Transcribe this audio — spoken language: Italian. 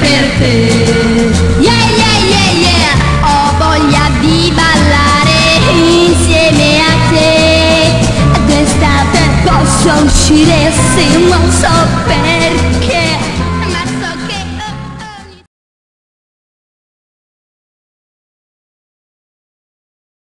per te. Yeah, yeah, yeah, yeah, ho voglia di ballare insieme a te. D'estate posso uscire se non so perché.